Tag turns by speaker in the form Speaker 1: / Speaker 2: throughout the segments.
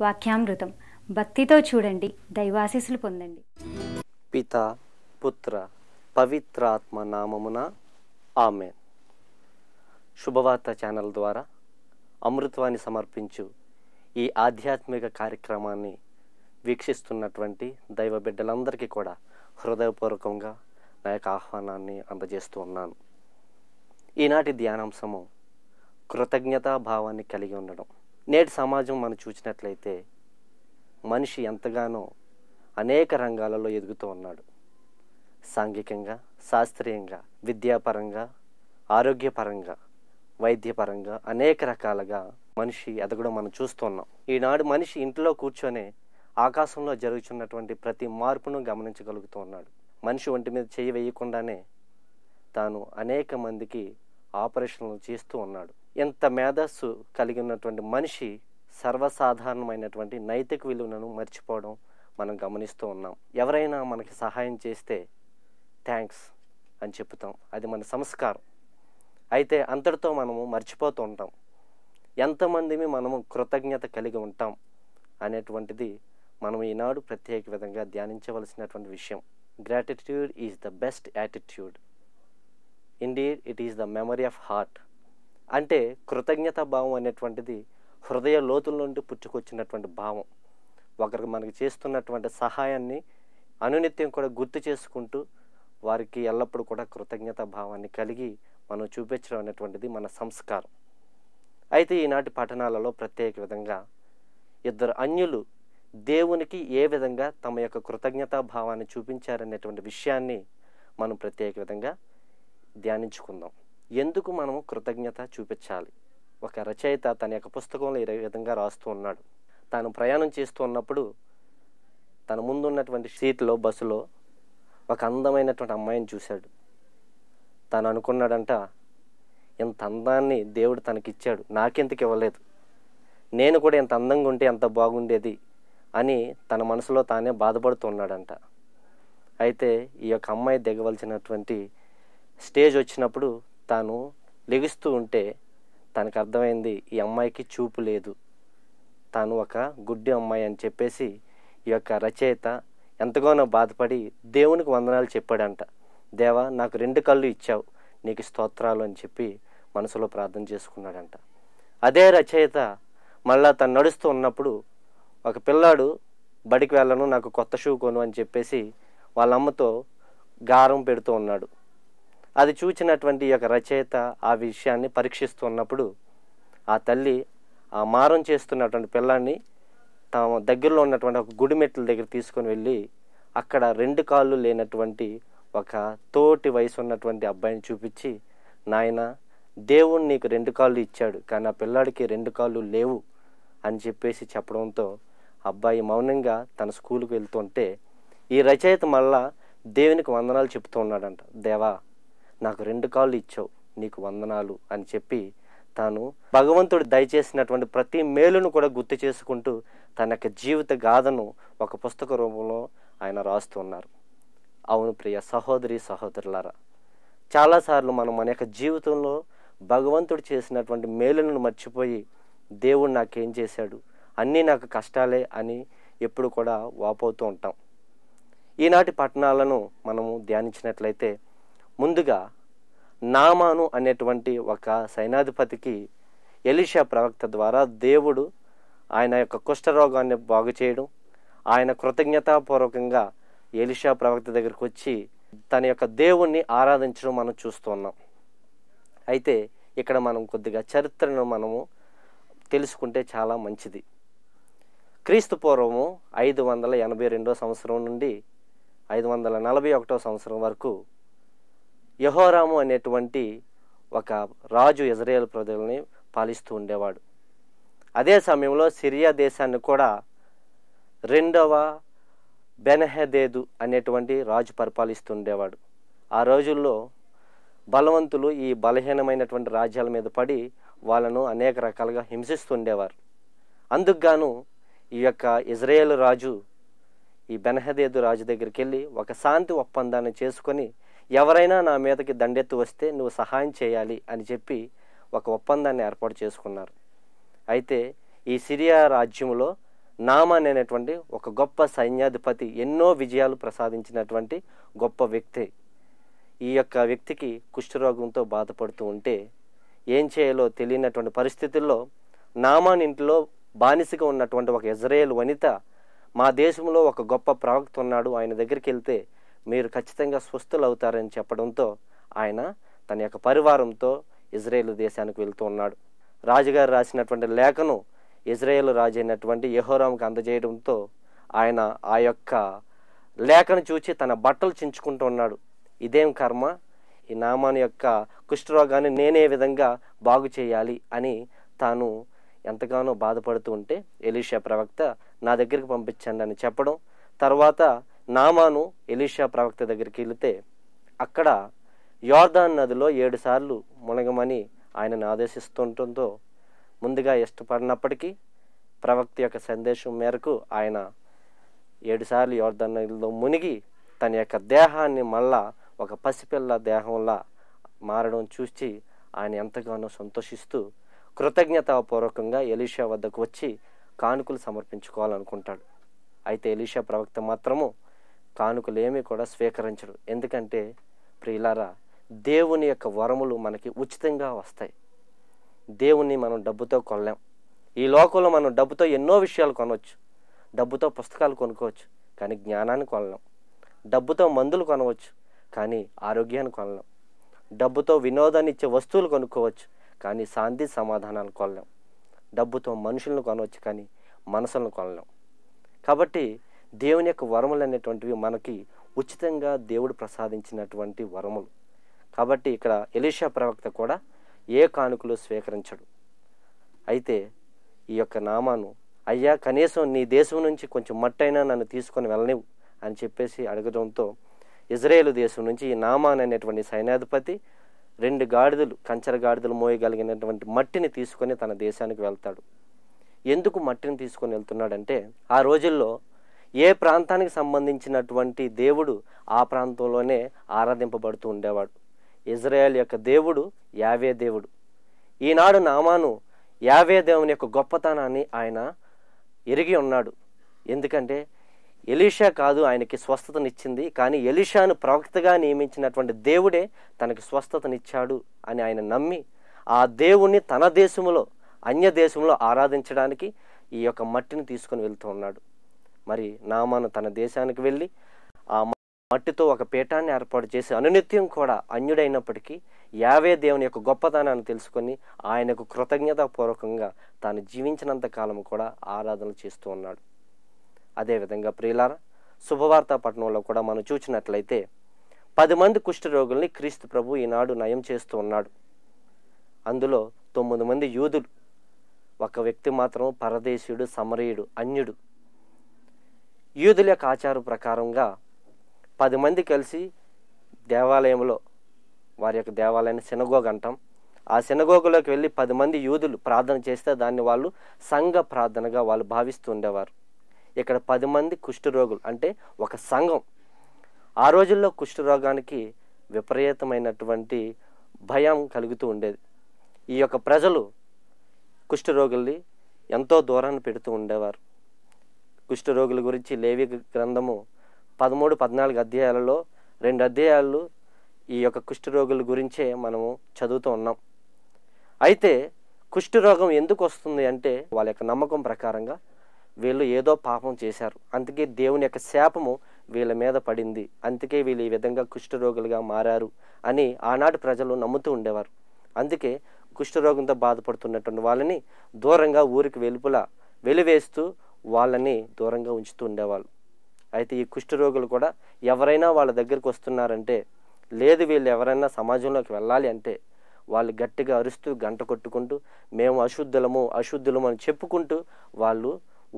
Speaker 1: వాక్యామృతం. భక్తితో చూడండి దైవాశీస్సులు పొందండి.
Speaker 2: పిత పుత్ర పవిత్రాత్మ నామమున ఆమె శుభవార్త ఛానల్ ద్వారా అమృత్వాన్ని సమర్పించు ఈ ఆధ్యాత్మిక కార్యక్రమాన్ని వీక్షిస్తున్నటువంటి దైవ బిడ్డలందరికీ కూడా హృదయపూర్వకంగా నా యొక్క ఆహ్వానాన్ని అందజేస్తూ ఉన్నాను. ఈనాటి ధ్యానాంశము కృతజ్ఞతా భావాన్ని కలిగి ఉండడం. నేటి సమాజం మనం చూసినట్లయితే మనిషి ఎంతగానో అనేక రంగాలలో ఎదుగుతూ ఉన్నాడు. సాంఘికంగా శాస్త్రీయంగా విద్యాపరంగా ఆరోగ్యపరంగా వైద్యపరంగా అనేక రకాలుగా మనిషి ఎదగడం మనం చూస్తున్నాం ఈనాడు మనిషి ఇంట్లో కూర్చొని ఆకాశంలో జరుగుతున్నటువంటి ప్రతి మార్పును గమనించగలుగుతూ ఉన్నాడు. మనిషి ఒంటి మీద చేయి వేయకుండానే తాను అనేక మందికి ఆపరేషన్లు చేస్తూ ఉన్నాడు. ఎంత మేధస్సు కలిగి ఉన్నటువంటి మనిషి సర్వసాధారణమైనటువంటి నైతిక విలువలను మర్చిపోవడం మనం గమనిస్తూ ఉన్నాం. ఎవరైనా మనకి సహాయం చేస్తే థ్యాంక్స్ అని చెప్తాం. అది మన సంస్కారం. అయితే అంతటితో మనము మర్చిపోతూ ఉంటాం. ఎంతమందిని మనము కృతజ్ఞత కలిగి ఉంటాం అనేటువంటిది మనం ఈనాడు ప్రత్యేక విధంగా ధ్యానించవలసినటువంటి విషయం. Gratitude is the best attitude indeed it is the memory of heart అంటే కృతజ్ఞత భావం అనేటువంటిది హృదయ లోతుల నుండి పుట్టుకొచ్చినటువంటి భావం. ఒకరికి మనకి చేస్తున్నటువంటి సహాయాన్ని అనునిత్యం కూడా గుర్తు చేసుకుంటూ వారికి ఎల్లప్పుడూ కూడా కృతజ్ఞత భావాన్ని కలిగి మనం చూపించడం అనేటువంటిది మన సంస్కారం. అయితే ఈనాటి పట్టణాలలో ప్రత్యేక విధంగా ఇద్దరు అన్యులు దేవునికి ఏ విధంగా తమ యొక్క కృతజ్ఞతా భావాన్ని చూపించారనేటువంటి విషయాన్ని మనం ప్రత్యేక విధంగా ధ్యానించుకుందాం. ఎందుకు మనము కృతజ్ఞత చూపించాలి? ఒక రచయిత తన యొక్క పుస్తకంలో ఈ విధంగా రాస్తూ ఉన్నాడు. తాను ప్రయాణం చేస్తూ ఉన్నప్పుడు తన ముందున్నటువంటి సీట్లో బస్సులో ఒక అందమైనటువంటి అమ్మాయిని చూశాడు. తను అనుకున్నాడంట ఇంత అందాన్ని దేవుడు తనకిచ్చాడు. నాకెందుకు ఇవ్వలేదు? నేను కూడా ఇంత అందంగా ఉంటే ఎంత బాగుండేది అని తన మనసులో తానే బాధపడుతున్నాడంట అయితే ఈ యొక్క అమ్మాయి దిగవలసినటువంటి స్టేజ్ వచ్చినప్పుడు తాను లెగుస్తూ ఉంటే తనకు అర్థమైంది ఈ అమ్మాయికి చూపు లేదు. తాను ఒక గుడ్డి అమ్మాయి అని చెప్పేసి ఈ యొక్క రచయిత ఎంతగానో బాధపడి దేవునికి వందనాలు చెప్పాడంట. దేవా నాకు రెండు కళ్ళు ఇచ్చావు నీకు స్తోత్రాలు అని చెప్పి మనసులో ప్రార్థన చేసుకున్నాడంట. అదే రచయిత మళ్ళా తను నడుస్తూ ఉన్నప్పుడు ఒక పిల్లాడు బడికి వెళ్ళను నాకు కొత్త షూ కొను అని చెప్పేసి వాళ్ళ అమ్మతో గారం పెడుతూ ఉన్నాడు. అది చూచినటువంటి యొక్క రచయిత ఆ విషయాన్ని పరీక్షిస్తున్నప్పుడు ఆ తల్లి ఆ మారం చేస్తున్నటువంటి పిల్లాన్ని తమ దగ్గరలో ఉన్నటువంటి ఒక గుడిమెట్ల దగ్గర తీసుకొని వెళ్ళి అక్కడ రెండు కాళ్ళు లేనటువంటి ఒక తోటి వయసు ఉన్నటువంటి అబ్బాయిని చూపించి నాయన దేవుడు నీకు రెండు కాళ్ళు ఇచ్చాడు కానీ ఆ పిల్లాడికి రెండు కాళ్ళు లేవు అని చెప్పేసి చెప్పడంతో అబ్బాయి మౌనంగా తన స్కూల్కి వెళ్తుంటే ఈ రచయిత మళ్ళా దేవునికి వందనాలు చెప్తూ ఉన్నాడంట. దేవా నాకు రెండు కాళ్ళు ఇచ్చావు నీకు వందనాలు అని చెప్పి తాను భగవంతుడు దయచేసినటువంటి ప్రతి మేలును కూడా గుర్తు చేసుకుంటూ తన యొక్క జీవిత గాథను ఒక పుస్తక రూపంలో ఆయన రాస్తున్నారు అవును ప్రియ సహోదరి సహోదరులారా చాలాసార్లు మనం మన యొక్క జీవితంలో భగవంతుడు చేసినటువంటి మేలులను మర్చిపోయి దేవుడు నాకేం చేశాడు అన్నీ నాకు కష్టాలే అని ఎప్పుడు కూడా వాపోతూ ఉంటాం. ఈనాటి పట్టణాలను మనము ధ్యానించినట్లయితే ముందుగా నామాను అనేటువంటి ఒక సైనాధిపతికి ఎలిషా ప్రవక్త ద్వారా దేవుడు ఆయన యొక్క కుష్ఠరోగాన్ని బాగు చేయడం ఆయన కృతజ్ఞతాపూర్వకంగా ఎలిషా ప్రవక్త దగ్గరికి వచ్చి తన యొక్క దేవుణ్ణి ఆరాధించడం మనం చూస్తున్నాం. అయితే ఇక్కడ మనం కొద్దిగా చరిత్రను మనము తెలుసుకుంటే చాలా మంచిది. క్రీస్తు పూర్వము ఐదు వందల ఎనభై రెండో సంవత్సరం నుండి ఐదు వందల నలభై ఒకటో సంవత్సరం వరకు యహోరాము అనేటువంటి ఒక రాజు ఇజ్రాయేల్ ప్రజల్ని పాలిస్తూ ఉండేవాడు. అదే సమయంలో సిరియా దేశాన్ని కూడా రెండవ బెనహెదేదు అనేటువంటి రాజు పరిపాలిస్తుండేవాడు ఆ రోజుల్లో బలవంతులు ఈ బలహీనమైనటువంటి రాజ్యాల మీద పడి వాళ్ళను అనేక రకాలుగా హింసిస్తుండేవారు అందుకుగాను ఈ యొక్క ఇజ్రాయేల్ రాజు ఈ బెనహదేదు రాజు దగ్గరికి వెళ్ళి ఒక శాంతి ఒప్పందాన్ని చేసుకొని ఎవరైనా నా మీదకి దండెత్తు వస్తే నువ్వు సహాయం చేయాలి అని చెప్పి ఒక ఒప్పందాన్ని ఏర్పాటు చేసుకున్నారు. అయితే ఈ సిరియా రాజ్యంలో నామాన్ అనేటువంటి ఒక గొప్ప సైన్యాధిపతి ఎన్నో విజయాలు ప్రసాదించినటువంటి గొప్ప వ్యక్తి. ఈ యొక్క వ్యక్తికి కుష్ఠరోగంతో బాధపడుతూ ఉంటే ఏం చేయాలో తెలియనటువంటి పరిస్థితుల్లో నామాన్ ఇంట్లో బానిసగా ఉన్నటువంటి ఒక ఇజ్రాయేల్ వనిత మా దేశంలో ఒక గొప్ప ప్రవక్త ఉన్నాడు. ఆయన దగ్గరికి వెళ్తే మీరు ఖచ్చితంగా స్వస్థులు అవుతారని చెప్పడంతో ఆయన తన యొక్క పరివారంతో ఇజ్రాయేల్ దేశానికి వెళ్తూ ఉన్నాడు. రాజుగారు రాసినటువంటి లేఖను ఇజ్రాయేల్ రాజు అయినటువంటి యహోరాంకి అందజేయడంతో ఆయన ఆ యొక్క లేఖను చూచి తన బట్టలు చించుకుంటూ ఉన్నాడు. ఇదేం కర్మ? ఈ నామాని యొక్క కుష్ఠరోగాన్ని నేనే విధంగా బాగు చేయాలి అని తాను ఎంతగానో బాధపడుతూ ఉంటే ఎలీషా ప్రవక్త నా దగ్గరికి పంపించండి అని చెప్పడం. తర్వాత నామాను ఎలీషా ప్రవక్త దగ్గరికి వెళితే అక్కడ యోర్దాన్ నదిలో ఏడు సార్లు మునగమని ఆయనను ఆదేశిస్తుండటంతో ముందుగా ఇష్టపడినప్పటికీ ప్రవక్త యొక్క సందేశం మేరకు ఆయన ఏడుసార్లు యోర్దాన్ నదిలో మునిగి తన యొక్క దేహాన్ని మళ్ళా ఒక పసిపిల్ల దేహంలా మారడం చూసి ఆయన ఎంతగానో సంతోషిస్తూ కృతజ్ఞతాపూర్వకంగా ఎలీషా వద్దకు వచ్చి కానుకలు సమర్పించుకోవాలనుకుంటాడు. అయితే ఎలీషా ప్రవక్త మాత్రము కానుకలేమీ కూడా స్వీకరించడు ఎందుకంటే ప్రియులారా దేవుని యొక్క వరములు మనకి ఉచితంగా వస్తాయి. దేవుణ్ణి మనం డబ్బుతో కొనలేం. ఈ లోకంలో మనం డబ్బుతో ఎన్నో విషయాలు కొనవచ్చు. డబ్బుతో పుస్తకాలు కొనుక్కోవచ్చు కానీ జ్ఞానాన్ని కొనలేం. డబ్బుతో మందులు కొనవచ్చు కానీ ఆరోగ్యాన్ని కొనలేం. డబ్బుతో వినోదాన్ని ఇచ్చే వస్తువులు కొనుక్కోవచ్చు కానీ శాంతి సమాధానాలు కొనలేం. డబ్బుతో మనుషులను కొనవచ్చు కానీ మనసులను కొనలేం. కాబట్టి దేవుని యొక్క వరములు అనేటువంటివి మనకి ఉచితంగా దేవుడు ప్రసాదించినటువంటి వరములు. కాబట్టి ఇక్కడ ఎలీషా ప్రవక్త కూడా ఏ కానుకలు స్వీకరించడు. అయితే ఈ యొక్క నామాను అయ్యా కనీసం నీ దేశం నుంచి కొంచెం మట్టైనా నన్ను తీసుకొని వెళ్ళనివు అని చెప్పేసి అడగడంతో ఇజ్రాయేల్ దేశం నుంచి ఈ నామాన్ అనేటువంటి సైన్యాధిపతి రెండు గాడిదలు కంచర గాడిదలు మోయగలిగినటువంటి మట్టిని తీసుకొని తన దేశానికి వెళ్తాడు. ఎందుకు మట్టిని తీసుకొని వెళ్తున్నాడంటే ఆ రోజుల్లో ఏ ప్రాంతానికి సంబంధించినటువంటి దేవుడు ఆ ప్రాంతంలోనే ఆరాధింపబడుతూ ఉండేవాడు. ఇజ్రాయెల్ యొక్క దేవుడు యావే దేవుడు. ఈనాడు నామాను యావే దేవుని యొక్క గొప్పతనాన్ని ఆయన ఎరిగి ఉన్నాడు. ఎందుకంటే ఎలీషా కాదు ఆయనకి స్వస్థతనిచ్చింది కానీ ఎలీషాను ప్రవక్తగా నియమించినటువంటి దేవుడే తనకి స్వస్థతనిచ్చాడు అని ఆయన నమ్మి ఆ దేవుణ్ణి తన దేశంలో అన్య దేశంలో ఆరాధించడానికి ఈ యొక్క మట్టిని తీసుకొని వెళ్తూ ఉన్నాడు. మరి నామాను తన దేశానికి వెళ్ళి ఆ మట్టితో ఒక పీఠాన్ని ఏర్పాటు చేసి అనునిత్యం కూడా అన్యుడైనప్పటికీ యావే దేవుని యొక్క గొప్పతనాన్ని తెలుసుకొని ఆయనకు కృతజ్ఞతాపూర్వకంగా తాను జీవించినంత కాలం కూడా ఆరాధన చేస్తూ ఉన్నాడు. అదేవిధంగా ప్రియులార శుభవార్త పట్టణంలో కూడా మనం చూసినట్లయితే పది మంది కుష్ఠరోగుల్ని క్రీస్తు ప్రభు ఈనాడు నయం చేస్తూ ఉన్నాడు. అందులో తొమ్మిది మంది యూదులు. ఒక వ్యక్తి మాత్రం పరదేశీయుడు సమరీయుడు అన్యుడు. యూదుల యొక్క ఆచారం ప్రకారంగా పది మంది కలిసి దేవాలయంలో వారి యొక్క దేవాలయాన్ని సినగోగ అంటాం. ఆ సినగోగులోకి వెళ్ళి పది మంది యూదులు ప్రార్థన చేస్తే దాన్ని వాళ్ళు సంఘ ప్రార్థనగా వాళ్ళు భావిస్తూ ఉండేవారు. ఇక్కడ పది మంది కుష్ఠరోగులు అంటే ఒక సంఘం. ఆ రోజుల్లో కుష్ఠరోగానికి విపరీతమైనటువంటి భయం కలుగుతూ ఉండేది. ఈ యొక్క ప్రజలు కుష్ఠరోగుల్ని ఎంతో దూరాన్ని పెడుతూ ఉండేవారు. కుష్ఠరోగుల గురించి లేవి గ్రంథము పదమూడు పద్నాలుగు అధ్యాయాలలో రెండు అధ్యాయాలు ఈ యొక్క కుష్ఠరోగుల గురించే మనము చదువుతూ ఉన్నాం. అయితే కుష్ఠరోగం ఎందుకు వస్తుంది అంటే వాళ్ళ యొక్క నమ్మకం ప్రకారంగా వీళ్ళు ఏదో పాపం చేశారు. అందుకే దేవుని యొక్క శాపము వీళ్ళ మీద పడింది. అందుకే వీళ్ళు ఈ విధంగా కుష్ఠరోగులుగా మారారు అని ఆనాటి ప్రజలు నమ్ముతూ ఉండేవారు. అందుకే కుష్ఠరోగంతో బాధపడుతున్నటువంటి వాళ్ళని దూరంగా ఊరికి వెలుపుల వెలివేస్తూ వాళ్ళని దూరంగా ఉంచుతూ ఉండేవాళ్ళు. అయితే ఈ కుష్ఠరోగులు కూడా ఎవరైనా వాళ్ళ దగ్గరికి వస్తున్నారంటే లేదు వీళ్ళు ఎవరైనా సమాజంలోకి వెళ్ళాలి అంటే వాళ్ళు గట్టిగా అరుస్తూ గంట కొట్టుకుంటూ మేము అశుద్ధులము అశుద్ధులము అని చెప్పుకుంటూ వాళ్ళు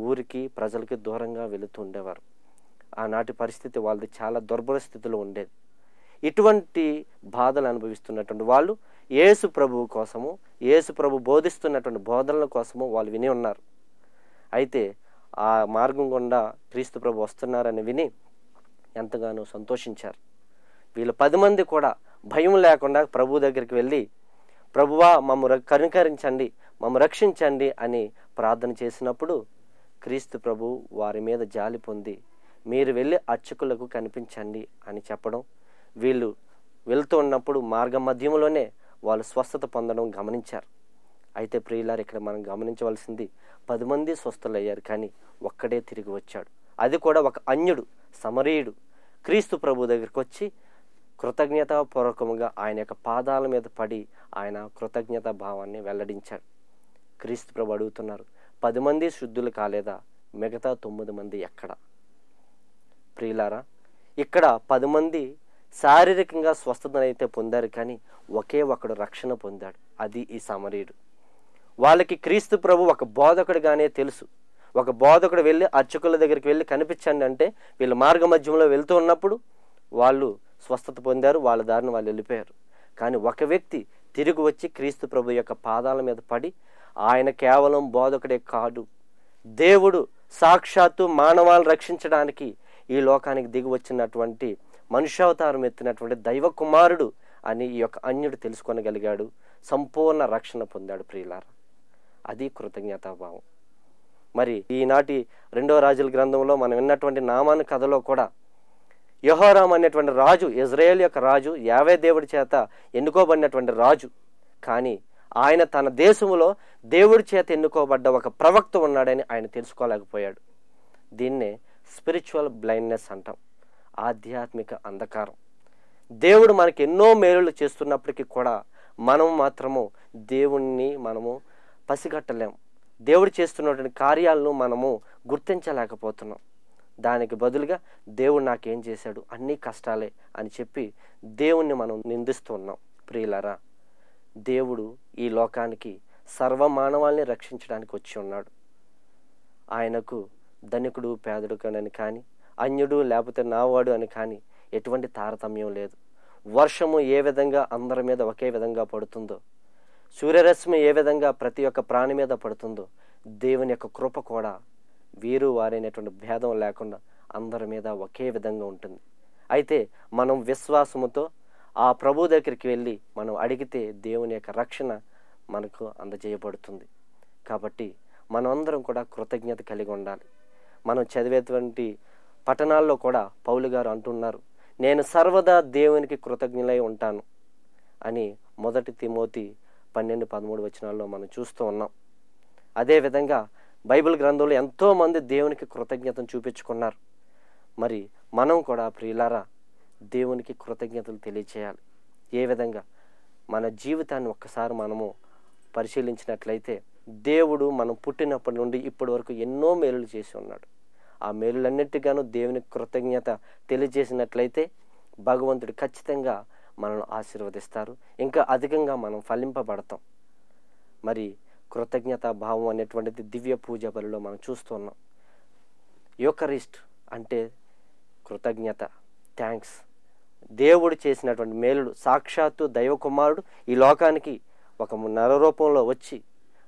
Speaker 2: ఊరికి ప్రజలకి దూరంగా వెళుతూ ఉండేవారు. ఆనాటి పరిస్థితి వాళ్ళది చాలా దుర్భర స్థితిలో ఉండేది. ఇటువంటి బాధలు అనుభవిస్తున్నటువంటి వాళ్ళు యేసు ప్రభువు కోసము యేసు ప్రభు బోధిస్తున్నటువంటి బోధనల కోసము వాళ్ళు విని ఉన్నారు. అయితే ఆ మార్గం గుండా క్రీస్తు ప్రభు వస్తున్నారని విని ఎంతగానో సంతోషించారు. వీళ్ళు పది మంది కూడా భయం లేకుండా ప్రభు దగ్గరికి వెళ్ళి ప్రభువా మమ్మ కనుకరించండి మమ్మ రక్షించండి అని ప్రార్థన చేసినప్పుడు క్రీస్తు ప్రభు వారి మీద జాలి పొంది మీరు వెళ్ళి అర్చకులకు కనిపించండి అని చెప్పడం. వీళ్ళు వెళ్తూ ఉన్నప్పుడు మార్గ మధ్యంలోనే వాళ్ళు స్వస్థత పొందడం గమనించారు. అయితే ప్రియులారు ఇక్కడ మనం గమనించవలసింది పది మంది స్వస్థలయ్యారు కానీ ఒక్కడే తిరిగి వచ్చాడు. అది కూడా ఒక అన్యుడు సమరీయుడు. క్రీస్తు ప్రభు దగ్గరికి వచ్చి కృతజ్ఞతాపూర్వకంగా ఆయన యొక్క పాదాల మీద పడి ఆయన కృతజ్ఞతా భావాన్ని వెల్లడించాడు. క్రీస్తు ప్రభు అడుగుతున్నారు పది మంది శుద్ధులు కాలేదా? మిగతా తొమ్మిది మంది ఎక్కడ? ప్రియులారా ఇక్కడ పది మంది శారీరకంగా స్వస్థతనైతే పొందారు కానీ ఒకే ఒకడు రక్షణ పొందాడు. అది ఈ సమరీయుడు. వాళ్ళకి క్రీస్తు ప్రభు ఒక బోధకుడుగానే తెలుసు. ఒక బోధకుడు వెళ్ళి అర్చకుల దగ్గరికి వెళ్ళి కనిపించండి అంటే వీళ్ళు మార్గ మధ్యంలో వెళ్తూ ఉన్నప్పుడు వాళ్ళు స్వస్థత పొందారు వాళ్ళ దారిని వాళ్ళు వెళ్ళిపోయారు. కానీ ఒక వ్యక్తి తిరిగి వచ్చి క్రీస్తు ప్రభు యొక్క పాదాల మీద పడి ఆయన కేవలం బోధకుడే కాదు దేవుడు సాక్షాత్తు మానవాలను రక్షించడానికి ఈ లోకానికి దిగి వచ్చినటువంటి మనుష్యావతారం ఎత్తినటువంటి దైవ కుమారుడు అని ఈ యొక్క అన్యుడు తెలుసుకొనగలిగాడు సంపూర్ణ రక్షణ పొందాడు ప్రియులారా. అది కృతజ్ఞతాభావం. మరి ఈనాటి రెండో రాజుల గ్రంథంలో మనం విన్నటువంటి నామాను కథలో కూడా యహోరామ్ అనేటువంటి రాజు ఇజ్రాయేల్ యొక్క రాజు యావే దేవుడి చేత ఎన్నుకోబడినటువంటి రాజు. కానీ ఆయన తన దేశంలో దేవుడి చేత ఎన్నుకోబడ్డ ఒక ప్రవక్త ఉన్నాడని ఆయన తెలుసుకోలేకపోయాడు. దీన్నే స్పిరిచువల్ బ్లైండ్నెస్ అంటాం. ఆధ్యాత్మిక అంధకారం. దేవుడు మనకి ఎన్నో మేలులు చేస్తున్నప్పటికీ కూడా మనం మాత్రము దేవుణ్ణి మనము పసిగట్టలేం. దేవుడు చేస్తున్నటువంటి కార్యాలను మనము గుర్తించలేకపోతున్నాం. దానికి బదులుగా దేవుడు నాకేం చేశాడు? అన్నీ కష్టాలే అని చెప్పి దేవుణ్ణి మనం నిందిస్తూ ఉన్నాం ప్రియులరా దేవుడు ఈ లోకానికి సర్వమానవాల్ని రక్షించడానికి వచ్చి ఉన్నాడు. ఆయనకు ధనికుడు పేదడు అని కానీ అన్యుడు లేకపోతే నావాడు అని కానీ ఎటువంటి తారతమ్యం లేదు. వర్షము ఏ విధంగా అందరి మీద ఒకే విధంగా పడుతుందో సూర్యరశ్మి ఏ విధంగా ప్రతి ఒక్క ప్రాణి మీద పడుతుందో దేవుని యొక్క కృప కూడా వీరు వారైనటువంటి భేదం లేకుండా అందరి మీద ఒకే విధంగా ఉంటుంది. అయితే మనం విశ్వాసముతో ఆ ప్రభు దగ్గరికి వెళ్ళి మనం అడిగితే దేవుని యొక్క రక్షణ మనకు అందజేయబడుతుంది. కాబట్టి మనమందరం కూడా కృతజ్ఞత కలిగి ఉండాలి. మనం చదివేటువంటి పట్టణాల్లో కూడా పౌలు గారు అంటున్నారు నేను సర్వదా దేవునికి కృతజ్ఞులై ఉంటాను అని మొదటి తిమోతి పన్నెండు పదమూడు వచనాల్లో మనం చూస్తూ ఉన్నాం. అదేవిధంగా బైబిల్ గ్రంథంలో ఎంతోమంది దేవునికి కృతజ్ఞతను చూపించుకున్నారు. మరి మనం కూడా ప్రియులారా దేవునికి కృతజ్ఞతలు తెలియచేయాలి. ఏ విధంగా? మన జీవితాన్ని ఒక్కసారి మనము పరిశీలించినట్లయితే దేవుడు మనం పుట్టినప్పటి నుండి ఇప్పటి వరకు ఎన్నో మేలులు చేసి ఉన్నాడు. ఆ మేలులన్నిటిగాను దేవునికి కృతజ్ఞత తెలియజేసినట్లయితే భగవంతుడు ఖచ్చితంగా మనల్ని ఆశీర్వదిస్తారు. ఇంకా అధికంగా మనం ఫలింపబడతాం. మరి కృతజ్ఞత భావం అనేటువంటిది దివ్య పూజ బలిలో మనం చూస్తున్నాం. యోకరిస్ట్ అంటే కృతజ్ఞత థ్యాంక్స్. దేవుడు చేసినటువంటి మేలుడు సాక్షాత్తు దైవకుమారుడు ఈ లోకానికి ఒక నర రూపంలో వచ్చి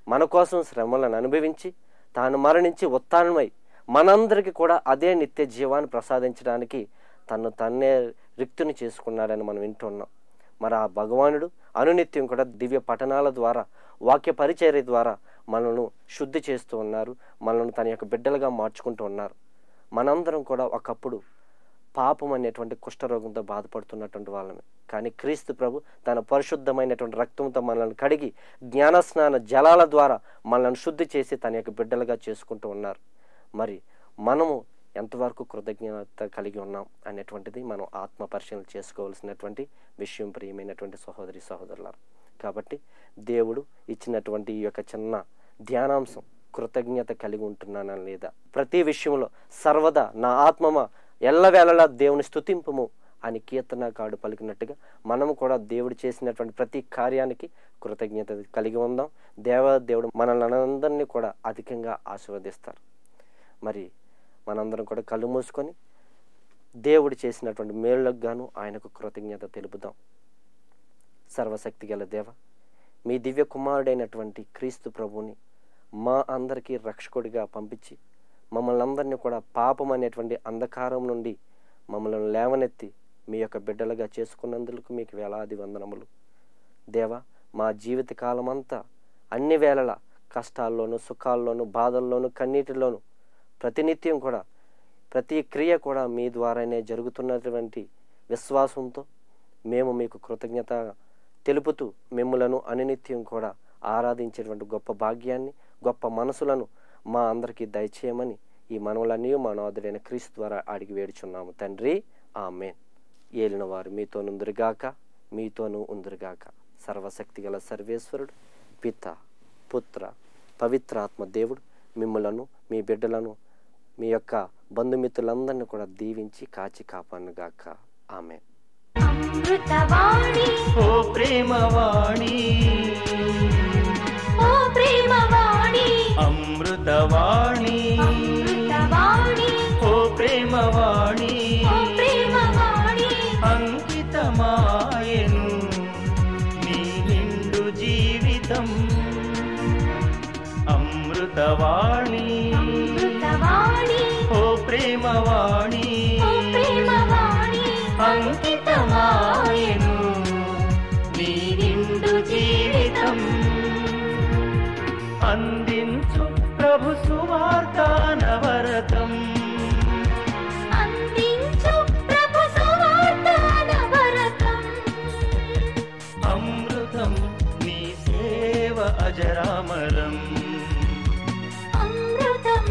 Speaker 2: మన కోసం శ్రమలను అనుభవించి తాను మరణించి ఉత్తానమై మనందరికీ కూడా అదే నిత్య జీవాన్ని ప్రసాదించడానికి తను తన్నే రిక్తుని చేసుకున్నాడని మనం వింటున్నాం. మరి ఆ భగవానుడు అనునిత్యం కూడా దివ్య పఠనాల ద్వారా వాక్య పరిచర్య ద్వారా మనల్ని శుద్ధి చేస్తూ ఉన్నారు మనల్ని తన యొక్క బిడ్డలుగా మార్చుకుంటూ ఉన్నారు. మనందరం కూడా ఒకప్పుడు పాపం అనేటువంటి కుష్ఠరోగంతో బాధపడుతున్నటువంటి వాళ్ళమే. కానీ క్రీస్తు ప్రభు తన పరిశుద్ధమైనటువంటి రక్తంతో మనల్ని కడిగి జ్ఞానస్నాన జలాల ద్వారా మనల్ని శుద్ధి చేసి తన యొక్క బిడ్డలుగా చేసుకుంటూ ఉన్నారు. మరి మనము ఎంతవరకు కృతజ్ఞత కలిగి ఉన్నాం అనేటువంటిది మనం ఆత్మ పరిశీలన చేసుకోవాల్సినటువంటి విషయం ప్రియమైనటువంటి సహోదరి సహోదరులారు. కాబట్టి దేవుడు ఇచ్చినటువంటి ఈ యొక్క చిన్న ధ్యానాంశం కృతజ్ఞత కలిగి ఉంటున్నానా లేదా? ప్రతి విషయంలో సర్వదా నా ఆత్మమ ఎల్లవేళలా దేవుని స్థుతింపము అని కీర్తనకాడు పలికినట్టుగా మనము కూడా దేవుడు చేసినటువంటి ప్రతి కార్యానికి కృతజ్ఞత కలిగి ఉందాం. దేవ దేవుడు మనల్ని అందరినీ కూడా అధికంగా ఆశీర్వదిస్తారు. మరి మనందరం కూడా కళ్ళు మూసుకొని దేవుడు చేసినటువంటి మేళ్ళకు గాను ఆయనకు కృతజ్ఞత తెలుపుదాం. సర్వశక్తి గల దేవ మీ దివ్య కుమారుడైనటువంటి క్రీస్తు ప్రభుని మా అందరికీ రక్షకుడిగా పంపించి మమ్మల్ని అందరినీ కూడా పాపం అనేటువంటి అంధకారం నుండి మమ్మల్ని లేవనెత్తి మీ యొక్క బిడ్డలుగా చేసుకున్నందుకు మీకు వేలాది వందనములు. దేవ మా జీవిత కాలమంతా అన్ని వేళల కష్టాల్లోనూ సుఖాల్లోనూ బాధల్లోనూ కన్నీటిలోనూ ప్రతినిత్యం కూడా ప్రతి క్రియ కూడా మీ ద్వారానే జరుగుతున్నటువంటి విశ్వాసంతో మేము మీకు కృతజ్ఞత తెలుపుతూ మిమ్ములను అనునిత్యం కూడా ఆరాధించేటువంటి గొప్ప భాగ్యాన్ని గొప్ప మనసులను మా అందరికీ దయచేయమని ఈ మనవులన్నీ మా నాదుడైన క్రీస్తు ద్వారా అడిగి వేడుచున్నాము తండ్రి. ఆమెన్. ఏలిన వారు మీతోనుందురుగాక మీతోనూ ఉందురుగాక. సర్వశక్తి గల సర్వేశ్వరుడు పిత పుత్ర పవిత్రాత్మ దేవుడు మిమ్మలను మీ బిడ్డలను మీ యొక్క బంధుమిత్రులందరినీ కూడా దీవించి కాచి కాపానుగాక ఆమెన్
Speaker 1: అమృతవాణి
Speaker 3: ఓ ప్రేమవాణి.
Speaker 1: ఓ ప్రేమవాణి.
Speaker 3: అమృతవాణి.
Speaker 1: అమృతవాణి.
Speaker 3: ఓ ప్రేమవాణి.
Speaker 1: ఓ ప్రేమవాణి.
Speaker 3: అంకితమాయను. నీ నిండు జీవితం. అమృతవాణి. అజరామరం
Speaker 1: అమృతం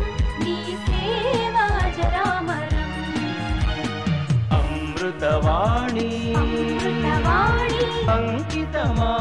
Speaker 1: నీ సేవ అజరామరం
Speaker 3: అమృతవాణి.
Speaker 1: అమృతవాణి.
Speaker 3: అంకితమా